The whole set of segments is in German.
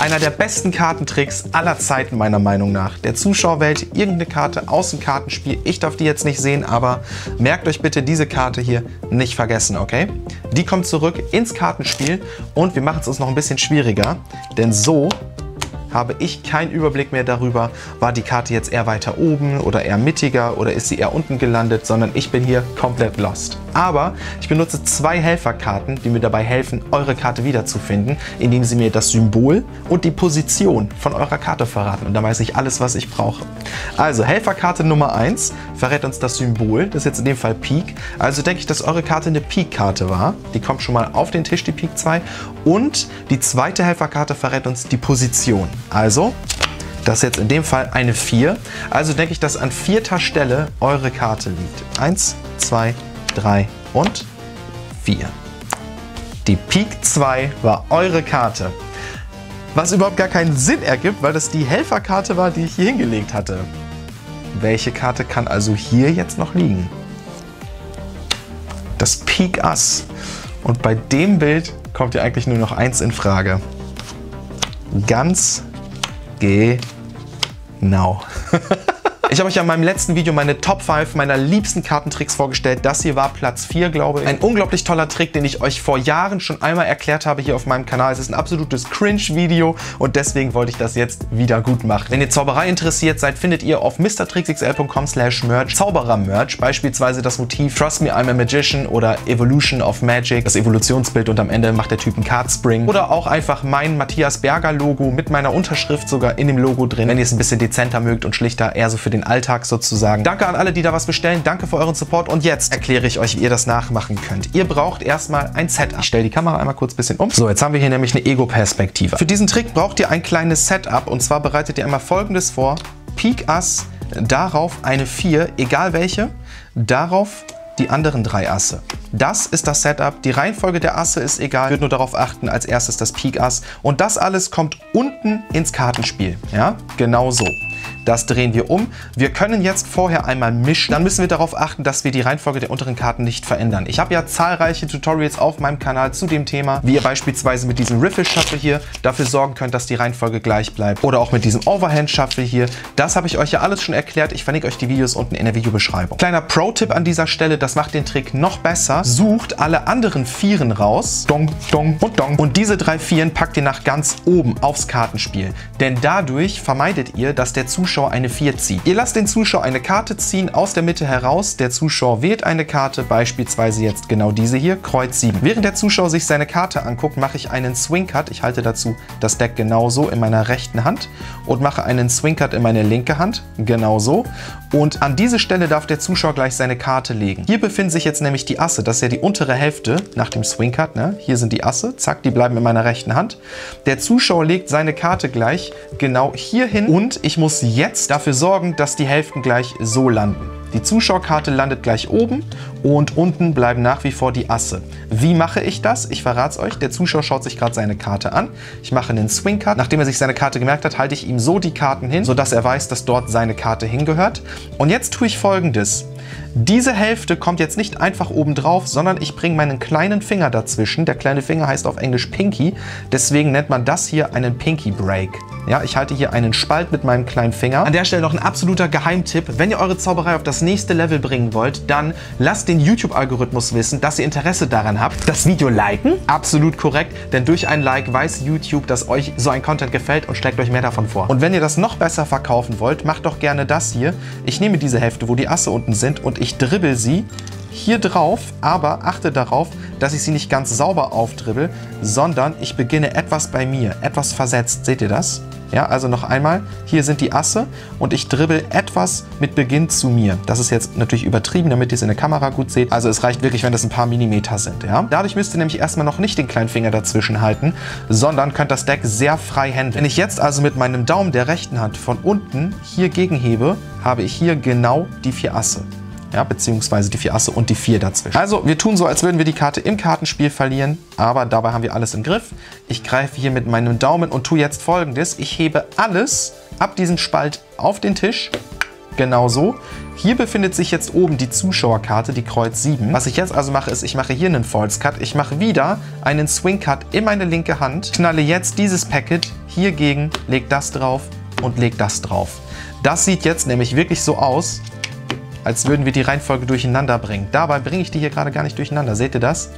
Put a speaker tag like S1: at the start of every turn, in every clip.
S1: Einer der besten Kartentricks aller Zeiten meiner Meinung nach. Der Zuschauer wählt irgendeine Karte aus dem Kartenspiel. Ich darf die jetzt nicht sehen, aber merkt euch bitte diese Karte hier nicht vergessen, okay? Die kommt zurück ins Kartenspiel und wir machen es uns noch ein bisschen schwieriger, denn so habe ich keinen Überblick mehr darüber, war die Karte jetzt eher weiter oben oder eher mittiger oder ist sie eher unten gelandet, sondern ich bin hier komplett lost. Aber ich benutze zwei Helferkarten, die mir dabei helfen, eure Karte wiederzufinden, indem sie mir das Symbol und die Position von eurer Karte verraten. Und da weiß ich alles, was ich brauche. Also Helferkarte Nummer 1 verrät uns das Symbol, das ist jetzt in dem Fall Pik. Also denke ich, dass eure Karte eine Pik-Karte war. Die kommt schon mal auf den Tisch, die Pik 2. Und die zweite Helferkarte verrät uns die Position. Also, das ist jetzt in dem Fall eine 4. Also denke ich, dass an vierter Stelle eure Karte liegt. 1, 2, 3 und 4. Die Pik 2 war eure Karte. Was überhaupt gar keinen Sinn ergibt, weil das die Helferkarte war, die ich hier hingelegt hatte. Welche Karte kann also hier jetzt noch liegen? Das Pik Ass. Und bei dem Bild kommt ja eigentlich nur noch eins in Frage. Ganz genau. Ich habe euch ja in meinem letzten Video meine Top 5 meiner liebsten Kartentricks vorgestellt. Das hier war Platz 4, glaube ich. Ein unglaublich toller Trick, den ich euch vor Jahren schon einmal erklärt habe hier auf meinem Kanal. Es ist ein absolutes Cringe-Video und deswegen wollte ich das jetzt wieder gut machen. Wenn ihr Zauberei interessiert seid, findet ihr auf mrtrixxl.com slash merch Zauberer-Merch, beispielsweise das Motiv Trust Me I'm a Magician oder Evolution of Magic, das Evolutionsbild und am Ende macht der Typ einen Card Spring oder auch einfach mein Matthias Berger Logo mit meiner Unterschrift sogar in dem Logo drin, wenn ihr es ein bisschen dezenter mögt und schlichter, eher so für den Alltag sozusagen. Danke an alle, die da was bestellen. Danke für euren Support. Und jetzt erkläre ich euch, wie ihr das nachmachen könnt. Ihr braucht erstmal ein Setup. Ich stelle die Kamera einmal kurz ein bisschen um. So, jetzt haben wir hier nämlich eine Ego-Perspektive. Für diesen Trick braucht ihr ein kleines Setup. Und zwar bereitet ihr einmal folgendes vor. Pik Ass, darauf eine 4, egal welche. Darauf die anderen drei Asse. Das ist das Setup. Die Reihenfolge der Asse ist egal. Ich würde nur darauf achten, als erstes das Pik Ass. Und das alles kommt unten ins Kartenspiel. Ja, genau so. Das drehen wir um. Wir können jetzt vorher einmal mischen. Dann müssen wir darauf achten, dass wir die Reihenfolge der unteren Karten nicht verändern. Ich habe ja zahlreiche Tutorials auf meinem Kanal zu dem Thema, wie ihr beispielsweise mit diesem Riffle Shuffle hier dafür sorgen könnt, dass die Reihenfolge gleich bleibt. Oder auch mit diesem Overhand Shuffle hier. Das habe ich euch ja alles schon erklärt. Ich verlinke euch die Videos unten in der Videobeschreibung. Kleiner Pro-Tipp an dieser Stelle, das macht den Trick noch besser. Sucht alle anderen Vieren raus. Dong, Dong und Dong. Und diese drei Vieren packt ihr nach ganz oben aufs Kartenspiel. Denn dadurch vermeidet ihr, dass der Zuschauer eine 4 zieht. Ihr lasst den Zuschauer eine Karte ziehen aus der Mitte heraus. Der Zuschauer wählt eine Karte, beispielsweise jetzt genau diese hier, Kreuz 7. Während der Zuschauer sich seine Karte anguckt, mache ich einen Swing Cut. Ich halte dazu das Deck genauso in meiner rechten Hand und mache einen Swing Cut in meine linke Hand, genauso. Und an diese Stelle darf der Zuschauer gleich seine Karte legen. Hier befinden sich jetzt nämlich die Asse. Das ist ja die untere Hälfte nach dem Swing Cut. Ne? Hier sind die Asse. Zack, die bleiben in meiner rechten Hand. Der Zuschauer legt seine Karte gleich genau hier hin. Und ich muss jetzt dafür sorgen, dass die Hälften gleich so landen. Die Zuschauerkarte landet gleich oben und unten bleiben nach wie vor die Asse. Wie mache ich das? Ich verrate es euch. Der Zuschauer schaut sich gerade seine Karte an. Ich mache einen Swing Cut. Nachdem er sich seine Karte gemerkt hat, halte ich ihm so die Karten hin, sodass er weiß, dass dort seine Karte hingehört. Und jetzt tue ich folgendes. Diese Hälfte kommt jetzt nicht einfach oben drauf, sondern ich bringe meinen kleinen Finger dazwischen. Der kleine Finger heißt auf Englisch Pinky, deswegen nennt man das hier einen Pinky Break. Ja, ich halte hier einen Spalt mit meinem kleinen Finger. An der Stelle noch ein absoluter Geheimtipp. Wenn ihr eure Zauberei auf das nächste Level bringen wollt, dann lasst den YouTube-Algorithmus wissen, dass ihr Interesse daran habt. Das Video liken? Absolut korrekt, denn durch ein Like weiß YouTube, dass euch so ein Content gefällt und schlägt euch mehr davon vor. Und wenn ihr das noch besser verkaufen wollt, macht doch gerne das hier. Ich nehme diese Hälfte, wo die Asse unten sind und ich dribbel sie hier drauf, aber achte darauf, dass ich sie nicht ganz sauber aufdribbel, sondern ich beginne etwas bei mir, etwas versetzt. Seht ihr das? Ja, also noch einmal, hier sind die Asse und ich dribbel etwas mit Beginn zu mir. Das ist jetzt natürlich übertrieben, damit ihr es in der Kamera gut seht. Also es reicht wirklich, wenn das ein paar Millimeter sind. Ja? Dadurch müsst ihr nämlich erstmal noch nicht den kleinen Finger dazwischen halten, sondern könnt das Deck sehr frei handeln. Wenn ich jetzt also mit meinem Daumen der rechten Hand von unten hier gegenhebe, habe ich hier genau die vier Asse ja, beziehungsweise die vier Asse und die vier dazwischen. Also wir tun so, als würden wir die Karte im Kartenspiel verlieren, aber dabei haben wir alles im Griff. Ich greife hier mit meinem Daumen und tue jetzt folgendes. Ich hebe alles ab diesem Spalt auf den Tisch Genau so. Hier befindet sich jetzt oben die Zuschauerkarte, die Kreuz 7. Was ich jetzt also mache, ist, ich mache hier einen False Cut. Ich mache wieder einen Swing Cut in meine linke Hand, knalle jetzt dieses Packet hier gegen, leg das drauf und leg das drauf. Das sieht jetzt nämlich wirklich so aus, als würden wir die Reihenfolge durcheinander bringen. Dabei bringe ich die hier gerade gar nicht durcheinander. Seht ihr das?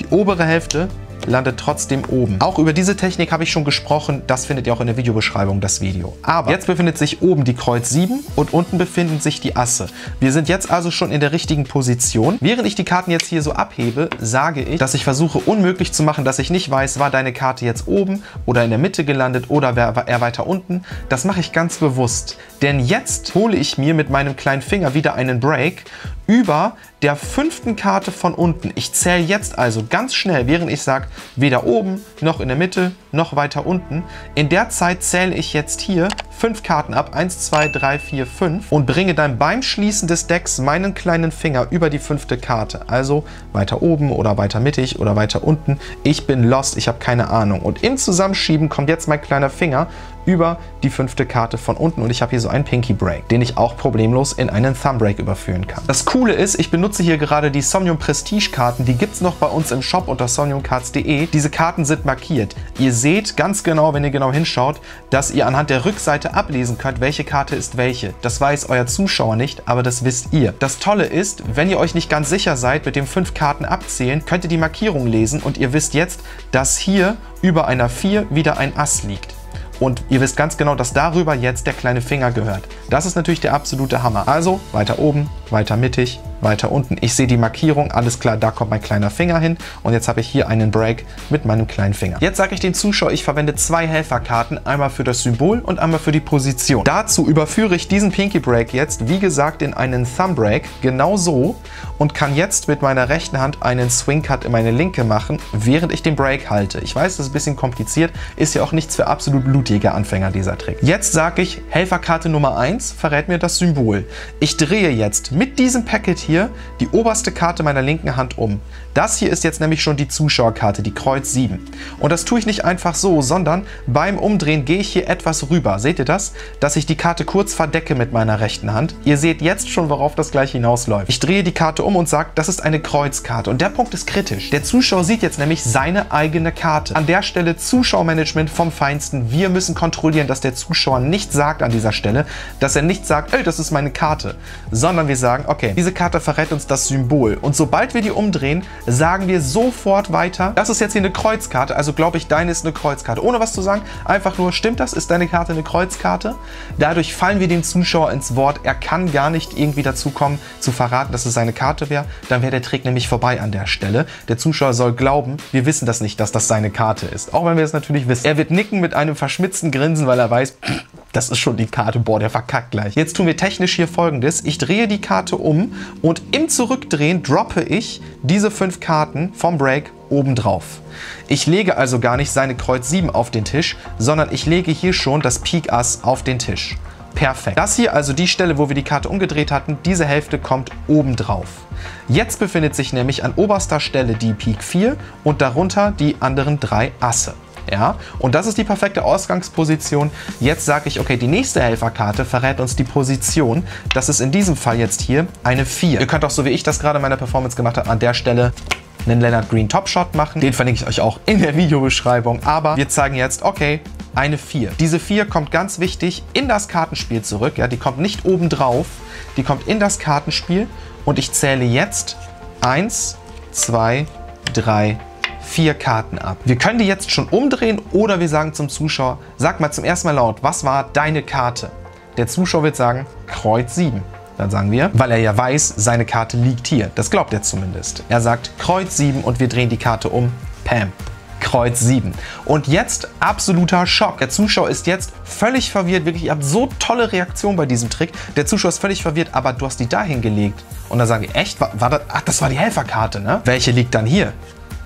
S1: Die obere Hälfte landet trotzdem oben. Auch über diese Technik habe ich schon gesprochen, das findet ihr auch in der Videobeschreibung, das Video. Aber jetzt befindet sich oben die Kreuz 7 und unten befinden sich die Asse. Wir sind jetzt also schon in der richtigen Position. Während ich die Karten jetzt hier so abhebe, sage ich, dass ich versuche unmöglich zu machen, dass ich nicht weiß, war deine Karte jetzt oben oder in der Mitte gelandet oder war er weiter unten. Das mache ich ganz bewusst, denn jetzt hole ich mir mit meinem kleinen Finger wieder einen Break über der fünften Karte von unten. Ich zähle jetzt also ganz schnell, während ich sage, weder oben, noch in der Mitte, noch weiter unten. In der Zeit zähle ich jetzt hier fünf Karten ab, 1, 2, 3, 4, 5 und bringe dann beim Schließen des Decks meinen kleinen Finger über die fünfte Karte. Also weiter oben oder weiter mittig oder weiter unten. Ich bin lost, ich habe keine Ahnung. Und im Zusammenschieben kommt jetzt mein kleiner Finger über die fünfte Karte von unten und ich habe hier so einen Pinky Break, den ich auch problemlos in einen Thumb Break überführen kann. Das Coole ist, ich benutze hier gerade die Somnium Prestige Karten, die gibt es noch bei uns im Shop unter somniumcards.de. Diese Karten sind markiert. Ihr seht ganz genau, wenn ihr genau hinschaut, dass ihr anhand der Rückseite ablesen könnt, welche Karte ist welche. Das weiß euer Zuschauer nicht, aber das wisst ihr. Das Tolle ist, wenn ihr euch nicht ganz sicher seid mit den fünf Karten abzählen, könnt ihr die Markierung lesen und ihr wisst jetzt, dass hier über einer 4 wieder ein Ass liegt. Und ihr wisst ganz genau, dass darüber jetzt der kleine Finger gehört. Das ist natürlich der absolute Hammer. Also weiter oben, weiter mittig, weiter unten. Ich sehe die Markierung, alles klar, da kommt mein kleiner Finger hin und jetzt habe ich hier einen Break mit meinem kleinen Finger. Jetzt sage ich den Zuschauer, ich verwende zwei Helferkarten, einmal für das Symbol und einmal für die Position. Dazu überführe ich diesen Pinky Break jetzt, wie gesagt, in einen Thumb Break, genau so und kann jetzt mit meiner rechten Hand einen Swing Cut in meine linke machen, während ich den Break halte. Ich weiß, das ist ein bisschen kompliziert, ist ja auch nichts für absolut blutige Anfänger dieser Trick. Jetzt sage ich, Helferkarte Nummer 1 verrät mir das Symbol. Ich drehe jetzt mit diesem Packet hier hier die oberste Karte meiner linken Hand um. Das hier ist jetzt nämlich schon die Zuschauerkarte, die Kreuz 7. Und das tue ich nicht einfach so, sondern beim Umdrehen gehe ich hier etwas rüber. Seht ihr das? Dass ich die Karte kurz verdecke mit meiner rechten Hand. Ihr seht jetzt schon, worauf das gleich hinausläuft. Ich drehe die Karte um und sage, das ist eine Kreuzkarte. Und der Punkt ist kritisch. Der Zuschauer sieht jetzt nämlich seine eigene Karte. An der Stelle Zuschauermanagement vom Feinsten. Wir müssen kontrollieren, dass der Zuschauer nicht sagt an dieser Stelle, dass er nicht sagt, ey, das ist meine Karte, sondern wir sagen, okay, diese Karte verrät uns das Symbol. Und sobald wir die umdrehen, sagen wir sofort weiter, das ist jetzt hier eine Kreuzkarte, also glaube ich, deine ist eine Kreuzkarte. Ohne was zu sagen, einfach nur, stimmt das? Ist deine Karte eine Kreuzkarte? Dadurch fallen wir dem Zuschauer ins Wort. Er kann gar nicht irgendwie dazu kommen, zu verraten, dass es seine Karte wäre. Dann wäre der Trick nämlich vorbei an der Stelle. Der Zuschauer soll glauben, wir wissen das nicht, dass das seine Karte ist. Auch wenn wir es natürlich wissen. Er wird nicken mit einem verschmitzten Grinsen, weil er weiß, das ist schon die Karte, boah, der verkackt gleich. Jetzt tun wir technisch hier folgendes. Ich drehe die Karte um und im Zurückdrehen droppe ich diese fünf Karten vom Break oben drauf. Ich lege also gar nicht seine Kreuz 7 auf den Tisch, sondern ich lege hier schon das Pik Ass auf den Tisch. Perfekt. Das hier, also die Stelle, wo wir die Karte umgedreht hatten, diese Hälfte kommt oben drauf. Jetzt befindet sich nämlich an oberster Stelle die Pik 4 und darunter die anderen drei Asse. Ja, und das ist die perfekte Ausgangsposition. Jetzt sage ich, okay, die nächste Helferkarte verrät uns die Position. Das ist in diesem Fall jetzt hier eine 4. Ihr könnt auch, so wie ich das gerade in meiner Performance gemacht habe, an der Stelle einen Leonard Green Top Shot machen. Den verlinke ich euch auch in der Videobeschreibung. Aber wir zeigen jetzt, okay, eine 4. Diese 4 kommt ganz wichtig in das Kartenspiel zurück. Ja, die kommt nicht oben drauf, die kommt in das Kartenspiel. Und ich zähle jetzt 1, 2, 3, vier Karten ab. Wir können die jetzt schon umdrehen oder wir sagen zum Zuschauer, sag mal zum ersten Mal laut, was war deine Karte? Der Zuschauer wird sagen, Kreuz 7. Dann sagen wir, weil er ja weiß, seine Karte liegt hier. Das glaubt er zumindest. Er sagt Kreuz 7 und wir drehen die Karte um. Pam. Kreuz 7. Und jetzt absoluter Schock. Der Zuschauer ist jetzt völlig verwirrt. Wirklich, ihr habt so tolle Reaktion bei diesem Trick. Der Zuschauer ist völlig verwirrt, aber du hast die dahin gelegt. Und dann sage ich, echt? War, war das? Ach, das war die Helferkarte, ne? Welche liegt dann hier?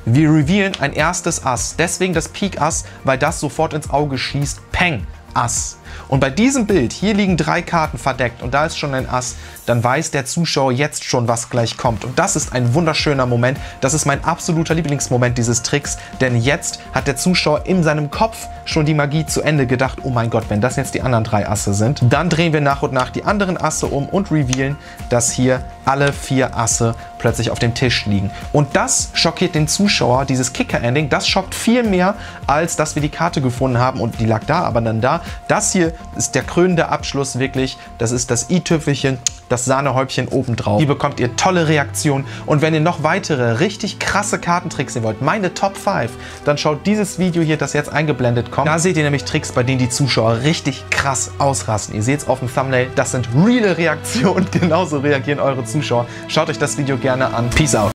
S1: Wir revealen ein erstes Ass. Deswegen das Pik Ass, weil das sofort ins Auge schießt. Peng, Ass. Und bei diesem Bild, hier liegen drei Karten verdeckt und da ist schon ein Ass, dann weiß der Zuschauer jetzt schon, was gleich kommt. Und das ist ein wunderschöner Moment. Das ist mein absoluter Lieblingsmoment dieses Tricks, denn jetzt hat der Zuschauer in seinem Kopf schon die Magie zu Ende gedacht, oh mein Gott, wenn das jetzt die anderen drei Asse sind. Dann drehen wir nach und nach die anderen Asse um und revealen, dass hier alle vier Asse plötzlich auf dem Tisch liegen. Und das schockiert den Zuschauer, dieses Kicker-Ending, das schockt viel mehr, als dass wir die Karte gefunden haben und die lag da, aber dann da. Das hier ist der krönende Abschluss wirklich, das ist das i-Tüpfelchen das Sahnehäubchen obendrauf. Hier bekommt ihr tolle Reaktionen. Und wenn ihr noch weitere richtig krasse Kartentricks sehen wollt, meine Top 5, dann schaut dieses Video hier, das jetzt eingeblendet kommt. Da seht ihr nämlich Tricks, bei denen die Zuschauer richtig krass ausrasten. Ihr seht es auf dem Thumbnail, das sind reale Reaktionen. Genauso reagieren eure Zuschauer. Schaut euch das Video gerne an. Peace out.